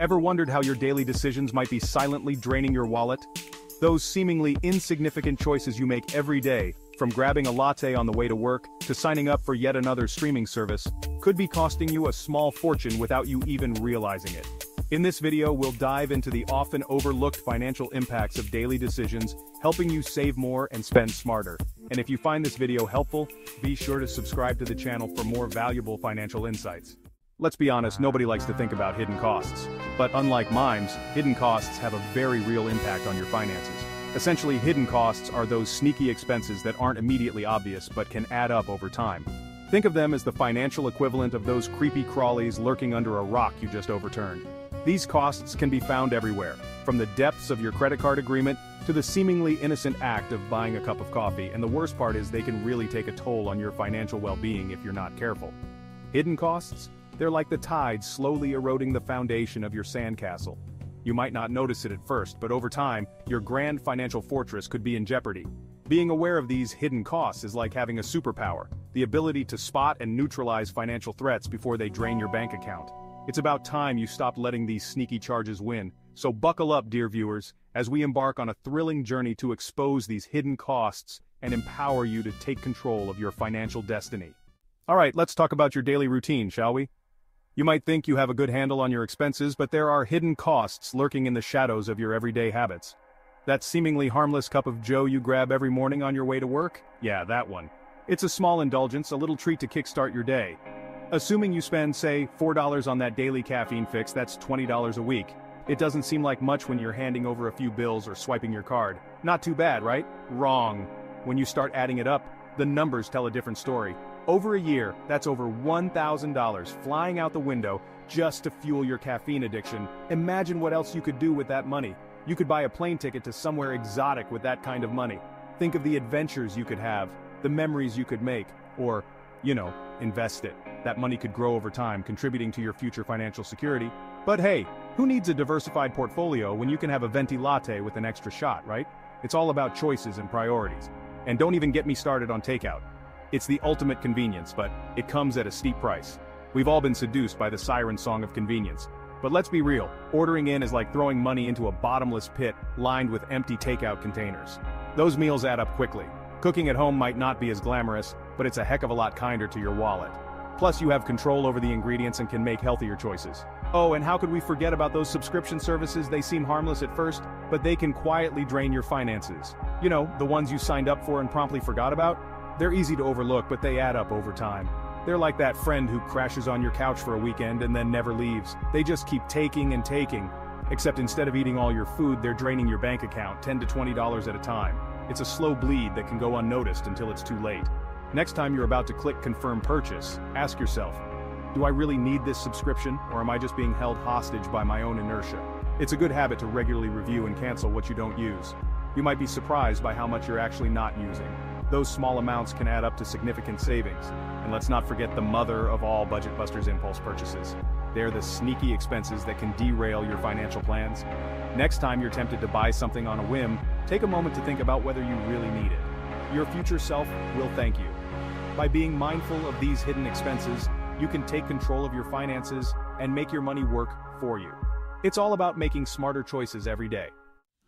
Ever wondered how your daily decisions might be silently draining your wallet? Those seemingly insignificant choices you make every day, from grabbing a latte on the way to work to signing up for yet another streaming service, could be costing you a small fortune without you even realizing it. In this video we'll dive into the often overlooked financial impacts of daily decisions, helping you save more and spend smarter. And if you find this video helpful, be sure to subscribe to the channel for more valuable financial insights. Let's be honest, nobody likes to think about hidden costs. But unlike mimes, hidden costs have a very real impact on your finances. Essentially, hidden costs are those sneaky expenses that aren't immediately obvious but can add up over time. Think of them as the financial equivalent of those creepy crawlies lurking under a rock you just overturned. These costs can be found everywhere, from the depths of your credit card agreement to the seemingly innocent act of buying a cup of coffee, and the worst part is they can really take a toll on your financial well-being if you're not careful. Hidden costs? They're like the tide slowly eroding the foundation of your sandcastle. You might not notice it at first, but over time, your grand financial fortress could be in jeopardy. Being aware of these hidden costs is like having a superpower, the ability to spot and neutralize financial threats before they drain your bank account. It's about time you stopped letting these sneaky charges win, so buckle up dear viewers, as we embark on a thrilling journey to expose these hidden costs and empower you to take control of your financial destiny. Alright, let's talk about your daily routine, shall we? You might think you have a good handle on your expenses but there are hidden costs lurking in the shadows of your everyday habits. That seemingly harmless cup of joe you grab every morning on your way to work? Yeah, that one. It's a small indulgence, a little treat to kickstart your day, Assuming you spend, say, $4 on that daily caffeine fix, that's $20 a week. It doesn't seem like much when you're handing over a few bills or swiping your card. Not too bad, right? Wrong. When you start adding it up, the numbers tell a different story. Over a year, that's over $1,000 flying out the window just to fuel your caffeine addiction. Imagine what else you could do with that money. You could buy a plane ticket to somewhere exotic with that kind of money. Think of the adventures you could have, the memories you could make, or, you know, invest it. That money could grow over time, contributing to your future financial security. But hey, who needs a diversified portfolio when you can have a venti latte with an extra shot, right? It's all about choices and priorities. And don't even get me started on takeout. It's the ultimate convenience, but it comes at a steep price. We've all been seduced by the siren song of convenience. But let's be real, ordering in is like throwing money into a bottomless pit lined with empty takeout containers. Those meals add up quickly. Cooking at home might not be as glamorous, but it's a heck of a lot kinder to your wallet. Plus you have control over the ingredients and can make healthier choices. Oh, and how could we forget about those subscription services? They seem harmless at first, but they can quietly drain your finances. You know, the ones you signed up for and promptly forgot about? They're easy to overlook, but they add up over time. They're like that friend who crashes on your couch for a weekend and then never leaves. They just keep taking and taking. Except instead of eating all your food, they're draining your bank account, 10 to $20 at a time. It's a slow bleed that can go unnoticed until it's too late. Next time you're about to click confirm purchase, ask yourself, do I really need this subscription or am I just being held hostage by my own inertia? It's a good habit to regularly review and cancel what you don't use. You might be surprised by how much you're actually not using. Those small amounts can add up to significant savings. And let's not forget the mother of all Budget Busters impulse purchases. They're the sneaky expenses that can derail your financial plans. Next time you're tempted to buy something on a whim, take a moment to think about whether you really need it. Your future self will thank you. By being mindful of these hidden expenses, you can take control of your finances and make your money work for you. It's all about making smarter choices every day.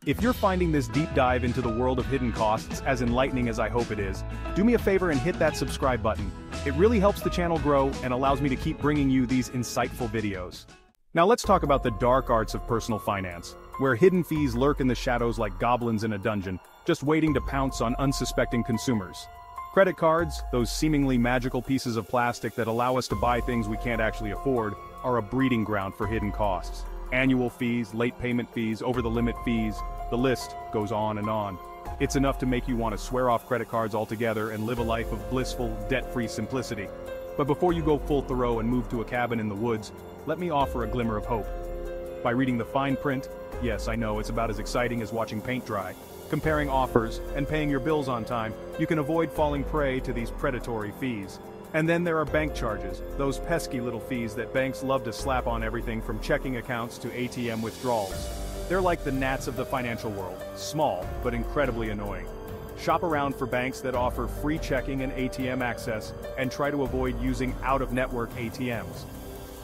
If you're finding this deep dive into the world of hidden costs as enlightening as I hope it is, do me a favor and hit that subscribe button. It really helps the channel grow and allows me to keep bringing you these insightful videos. Now let's talk about the dark arts of personal finance, where hidden fees lurk in the shadows like goblins in a dungeon, just waiting to pounce on unsuspecting consumers. Credit cards, those seemingly magical pieces of plastic that allow us to buy things we can't actually afford, are a breeding ground for hidden costs. Annual fees, late payment fees, over-the-limit fees, the list goes on and on. It's enough to make you want to swear off credit cards altogether and live a life of blissful, debt-free simplicity. But before you go full Thoreau and move to a cabin in the woods, let me offer a glimmer of hope. By reading the fine print, yes, I know it's about as exciting as watching paint dry, comparing offers, and paying your bills on time, you can avoid falling prey to these predatory fees. And then there are bank charges, those pesky little fees that banks love to slap on everything from checking accounts to ATM withdrawals. They're like the gnats of the financial world, small, but incredibly annoying. Shop around for banks that offer free checking and ATM access, and try to avoid using out-of-network ATMs.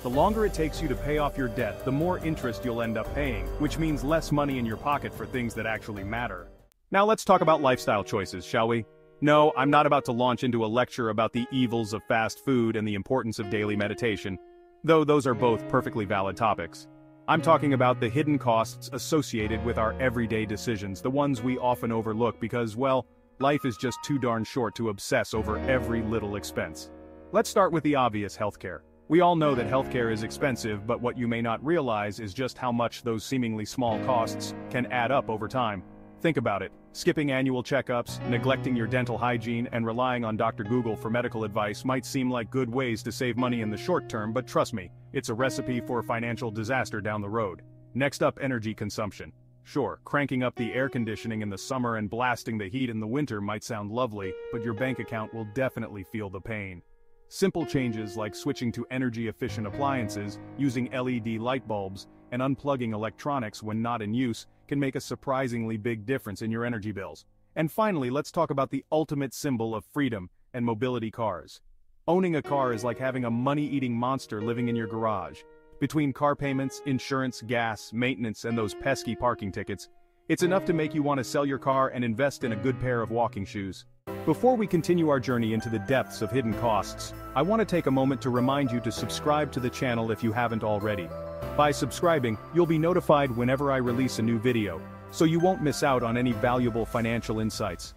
The longer it takes you to pay off your debt, the more interest you'll end up paying, which means less money in your pocket for things that actually matter. Now let's talk about lifestyle choices, shall we? No, I'm not about to launch into a lecture about the evils of fast food and the importance of daily meditation, though those are both perfectly valid topics. I'm talking about the hidden costs associated with our everyday decisions, the ones we often overlook because, well, life is just too darn short to obsess over every little expense. Let's start with the obvious healthcare. We all know that healthcare is expensive, but what you may not realize is just how much those seemingly small costs can add up over time. Think about it. Skipping annual checkups, neglecting your dental hygiene, and relying on Dr. Google for medical advice might seem like good ways to save money in the short term but trust me, it's a recipe for financial disaster down the road. Next up energy consumption. Sure, cranking up the air conditioning in the summer and blasting the heat in the winter might sound lovely, but your bank account will definitely feel the pain. Simple changes like switching to energy-efficient appliances, using LED light bulbs, and unplugging electronics when not in use can make a surprisingly big difference in your energy bills. And finally, let's talk about the ultimate symbol of freedom and mobility cars. Owning a car is like having a money-eating monster living in your garage. Between car payments, insurance, gas, maintenance, and those pesky parking tickets, it's enough to make you want to sell your car and invest in a good pair of walking shoes. Before we continue our journey into the depths of hidden costs, I want to take a moment to remind you to subscribe to the channel if you haven't already. By subscribing, you'll be notified whenever I release a new video, so you won't miss out on any valuable financial insights.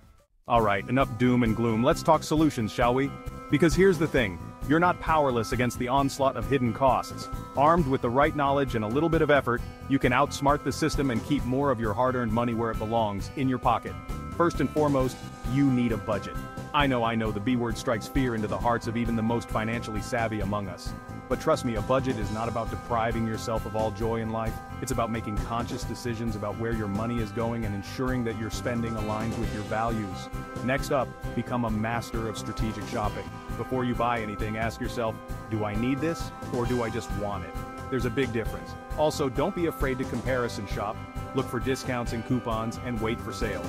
Alright, enough doom and gloom, let's talk solutions, shall we? Because here's the thing, you're not powerless against the onslaught of hidden costs. Armed with the right knowledge and a little bit of effort, you can outsmart the system and keep more of your hard-earned money where it belongs, in your pocket. First and foremost, you need a budget. I know I know the B word strikes fear into the hearts of even the most financially savvy among us. But trust me, a budget is not about depriving yourself of all joy in life. It's about making conscious decisions about where your money is going and ensuring that your spending aligns with your values. Next up, become a master of strategic shopping. Before you buy anything, ask yourself, do I need this or do I just want it? There's a big difference. Also, don't be afraid to comparison shop, look for discounts and coupons, and wait for sales.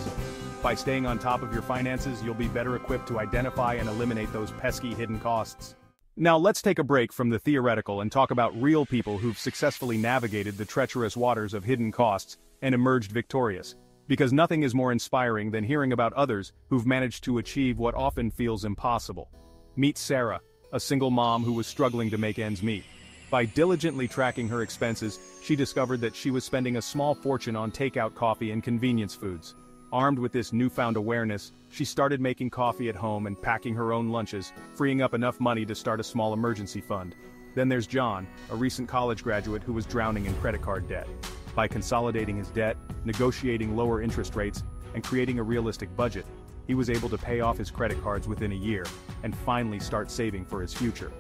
By staying on top of your finances, you'll be better equipped to identify and eliminate those pesky hidden costs. Now let's take a break from the theoretical and talk about real people who've successfully navigated the treacherous waters of hidden costs and emerged victorious. Because nothing is more inspiring than hearing about others who've managed to achieve what often feels impossible. Meet Sarah, a single mom who was struggling to make ends meet. By diligently tracking her expenses, she discovered that she was spending a small fortune on takeout coffee and convenience foods. Armed with this newfound awareness, she started making coffee at home and packing her own lunches, freeing up enough money to start a small emergency fund. Then there's John, a recent college graduate who was drowning in credit card debt. By consolidating his debt, negotiating lower interest rates, and creating a realistic budget, he was able to pay off his credit cards within a year, and finally start saving for his future.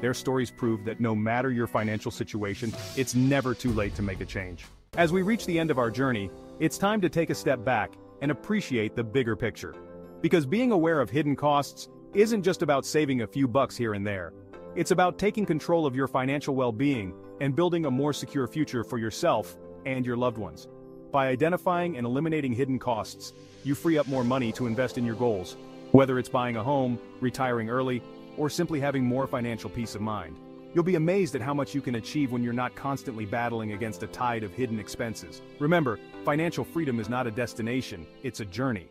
Their stories prove that no matter your financial situation, it's never too late to make a change. As we reach the end of our journey, it's time to take a step back and appreciate the bigger picture. Because being aware of hidden costs isn't just about saving a few bucks here and there. It's about taking control of your financial well-being and building a more secure future for yourself and your loved ones. By identifying and eliminating hidden costs, you free up more money to invest in your goals, whether it's buying a home, retiring early, or simply having more financial peace of mind. You'll be amazed at how much you can achieve when you're not constantly battling against a tide of hidden expenses. Remember, financial freedom is not a destination, it's a journey.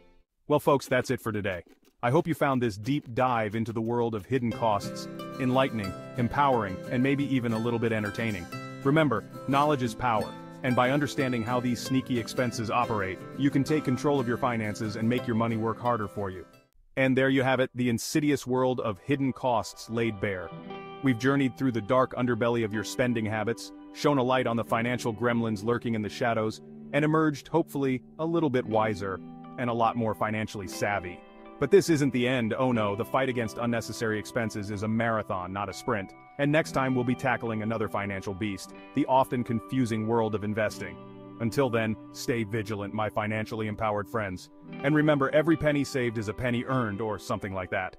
Well folks, that's it for today. I hope you found this deep dive into the world of hidden costs enlightening, empowering, and maybe even a little bit entertaining. Remember, knowledge is power, and by understanding how these sneaky expenses operate, you can take control of your finances and make your money work harder for you. And there you have it, the insidious world of hidden costs laid bare. We've journeyed through the dark underbelly of your spending habits, shone a light on the financial gremlins lurking in the shadows, and emerged, hopefully, a little bit wiser, and a lot more financially savvy. But this isn't the end, oh no, the fight against unnecessary expenses is a marathon, not a sprint. And next time we'll be tackling another financial beast, the often confusing world of investing. Until then, stay vigilant, my financially empowered friends. And remember, every penny saved is a penny earned or something like that.